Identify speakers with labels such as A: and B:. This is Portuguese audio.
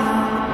A: Música